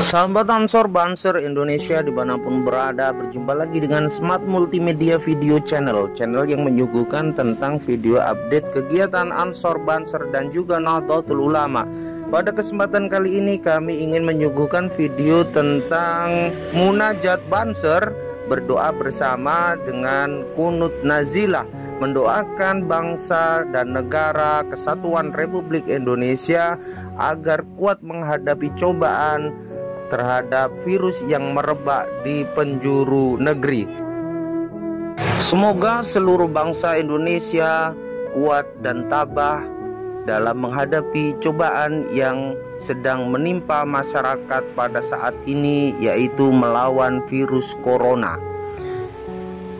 Sahabat Ansor Banser Indonesia di mana pun berada Berjumpa lagi dengan Smart Multimedia Video Channel. Channel yang menyuguhkan tentang video update kegiatan Ansor Banser dan juga Nahdlatul Ulama. Pada kesempatan kali ini kami ingin menyuguhkan video tentang Munajat Banser Berdoa bersama dengan Kunut Nazilah mendoakan bangsa dan negara kesatuan Republik Indonesia agar kuat menghadapi cobaan terhadap virus yang merebak di penjuru negeri. Semoga seluruh bangsa Indonesia kuat dan tabah dalam menghadapi cobaan yang sedang menimpa masyarakat pada saat ini yaitu melawan virus corona.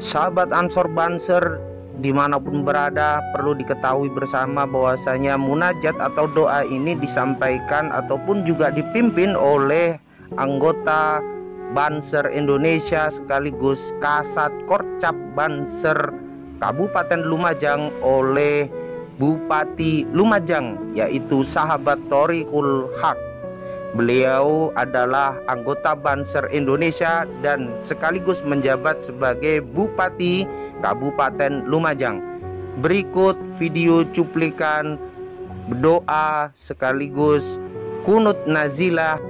Sahabat Ansor Banser di mana pun berada perlu diketahui bersama bahwasanya munajat atau doa ini disampaikan ataupun juga dipimpin oleh anggota Banser Indonesia sekaligus Kasat Korcap Banser Kabupaten Lumajang oleh Bupati Lumajang yaitu sahabat Torikul Haq. Beliau adalah anggota Banser Indonesia dan sekaligus menjabat sebagai Bupati Kabupaten Lumajang. Berikut video cuplikan doa sekaligus kunut nazilah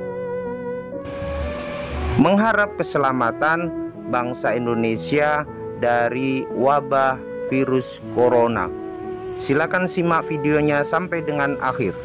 mengharap keselamatan bangsa Indonesia dari wabah virus corona. Silakan simak videonya sampai dengan akhir.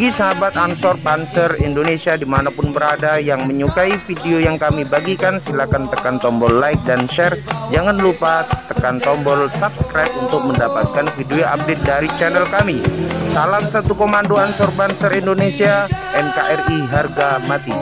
Bagi sahabat Ansor Panzer Indonesia di mana pun berada yang menyukai video yang kami bagikan silahkan tekan tombol like dan share. Jangan lupa tekan tombol subscribe untuk mendapatkan video update dari channel kami. Salam satu komando Ansor Panzer Indonesia NKRI harga mati